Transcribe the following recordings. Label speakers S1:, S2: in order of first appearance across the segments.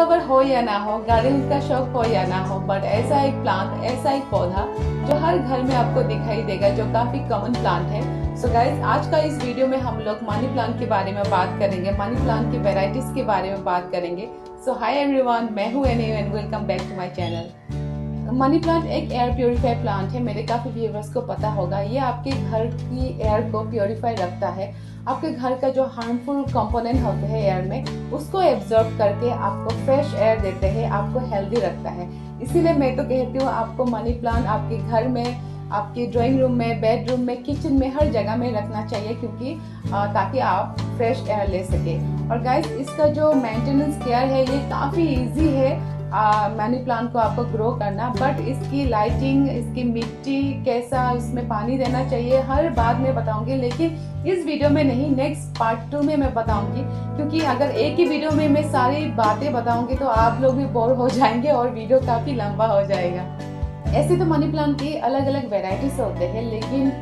S1: Lover हो या ना हो गार्डनिंग का शौक हो या ना हो बट ऐसा एक प्लांट ऐसा एक पौधा जो हर घर में आपको दिखाई देगा, जो काफ़ी कॉमन प्लांट है। सो so गाइज़ आज का इस वीडियो में हम लोग मनी प्लांट के बारे में बात करेंगे मनी प्लांट की वेराइटीज के बारे में बात करेंगे। सो हाय एवरीवन मैं हूँ Annie and welcome back to my channel money plant एक एयर प्योरीफाई प्लांट है, मेरे काफ़ी व्यूवर्स को पता होगा। ये आपके घर की एयर को प्योरीफाई रखता है। आपके घर का जो हार्मफुल कंपोनेंट होते हैं एयर में उसको एब्जॉर्ब करके आपको फ्रेश एयर देते हैं आपको हेल्दी रखता है। इसीलिए मैं तो कहती हूँ आपको मनी प्लांट आपके घर में आपके ड्राइंग रूम में बेडरूम में किचन में हर जगह में रखना चाहिए क्योंकि आ, ताकि आप फ्रेश एयर ले सके। और गाइस इसका जो मेंटेनेंस केयर है ये काफ़ी इजी है। मनी प्लांट को आपको ग्रो करना बट इसकी लाइटिंग इसकी मिट्टी, कैसा इसमें पानी देना चाहिए, हर बात में बताऊँगी, लेकिन इस वीडियो में नहीं नेक्स्ट पार्ट टू में मैं बताऊँगी, क्योंकि अगर एक ही वीडियो में मैं सारी बातें बताऊँगी तो आप लोग भी बोर हो जाएँगे और वीडियो काफ़ी लंबा हो जाएगा। ऐसे तो मनी प्लांट की अलग अलग वेराइटीज होते हैं, लेकिन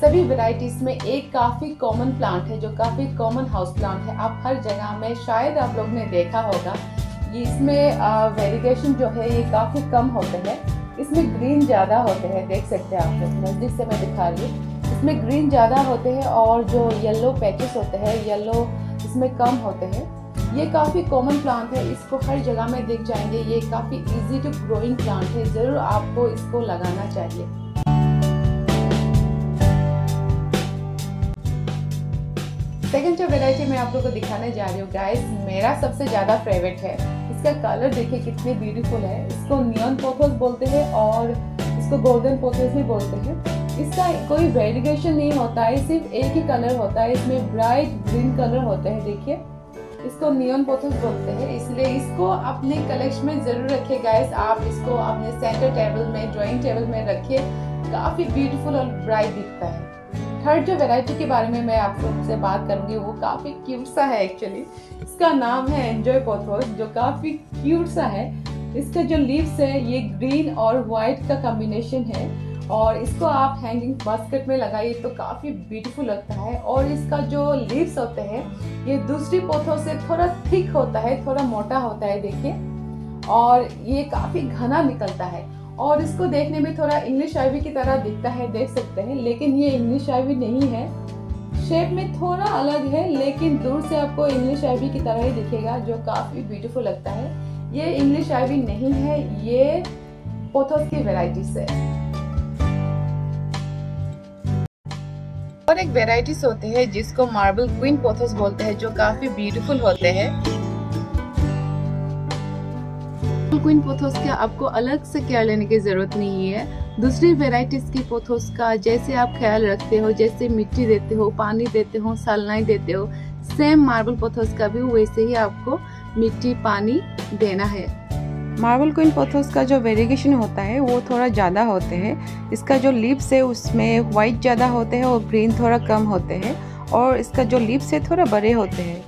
S1: सभी वेराइटीज में एक काफ़ी कॉमन प्लांट है, जो काफ़ी कॉमन हाउस प्लांट है। आप हर जगह में, शायद आप लोग ने देखा होगा इसमें वेरिगेशन जो है, ये काफ़ी कम होते हैं। इसमें ग्रीन ज़्यादा होते हैं, देख सकते हैं आप लोग, नज़दीक से मैं दिखा रही हूँ। इसमें ग्रीन ज़्यादा होते हैं और जो येलो पैचेस होते हैं येलो इसमें कम होते हैं। ये काफ़ी कॉमन प्लांट है, इसको हर जगह में देख जाएँगे। ये काफ़ी इजी टू ग्रोइंग प्लांट है, ज़रूर आपको इसको लगाना चाहिए। सेकेंड जो वेराइटी मैं आप लोगों को दिखाने जा रही हूँ गाइस मेरा सबसे ज़्यादा फेवरेट है। इसका कलर देखिए कितने ब्यूटीफुल है। इसको नियन पोथोस बोलते हैं और इसको गोल्डन पोथोस भी बोलते हैं। इसका कोई वेरिगेशन नहीं होता है, सिर्फ़ एक ही कलर होता है। इसमें ब्राइट ग्रीन कलर होते हैं, देखिए। इसको नियन पोथस बोलते हैं, इसलिए इसको अपने कलेक्शन में ज़रूर रखिए गाइस आप इसको अपने सेंटर टेबल में ड्राइंग टेबल में रखिए। काफ़ी ब्यूटीफुल और ब्राइट दिखता है। थर्ड जो वेराइटी के बारे में मैं आप लोग से बात करूँगी, वो काफ़ी क्यूट सा है एक्चुअली इसका नाम है एंजॉय पोथोस जो काफ़ी क्यूट सा है। इसका जो लीव्स है, ये ग्रीन और व्हाइट का कॉम्बिनेशन है। और इसको आप हैंगिंग बास्केट में लगाइए तो काफ़ी ब्यूटीफुल लगता है। और इसका जो लीव्स होते हैं, ये दूसरी पोथों से थोड़ा थिक होता है, थोड़ा मोटा होता है, देखिए। और ये काफ़ी घना निकलता है। और इसको देखने में थोड़ा इंग्लिश आईवी की तरह दिखता है, देख सकते हैं। लेकिन ये इंग्लिश आईवी नहीं है। शेप में थोड़ा अलग है, लेकिन दूर से आपको इंग्लिश आईवी की तरह ही दिखेगा, जो काफ़ी ब्यूटीफुल लगता है। ये इंग्लिश आईवी नहीं है, ये पोथोस की वेराइटी से और एक वेराइटीज होते हैं, जिसको मार्बल क्वीन पोथोस बोलते हैं, जो काफ़ी ब्यूटीफुल होते हैं। क्वीन पोथोस का आपको अलग से केयर लेने की ज़रूरत नहीं है। दूसरी वेराइटीज की पोथोस का जैसे आप ख्याल रखते हो, जैसे मिट्टी देते हो, पानी देते हो, सलनाई देते हो सेम मार्बल पोथोस का भी वैसे ही आपको मिट्टी, पानी देना है। मार्बल क्वीन पोथोस का जो वेरिएशन होता है, वो थोड़ा ज़्यादा होते हैं। इसका जो लिप्स है, उसमें वाइट ज़्यादा होते हैं और ग्रीन थोड़ा कम होते हैं। और इसका जो लिप्स है, थोड़ा बड़े होते हैं।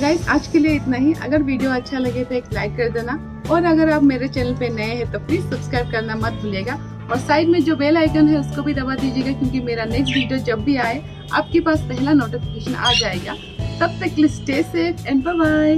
S1: गाइस आज के लिए इतना ही। अगर वीडियो अच्छा लगे तो एक लाइक कर देना। और अगर आप मेरे चैनल पे नए हैं तो प्लीज़ सब्सक्राइब करना मत भूलिएगा। और साइड में जो बेल आइकन है, उसको भी दबा दीजिएगा, क्योंकि मेरा नेक्स्ट वीडियो जब भी आए, आपके पास पहला नोटिफिकेशन आ जाएगा। तब तक स्टे सेफ़ एंड बाय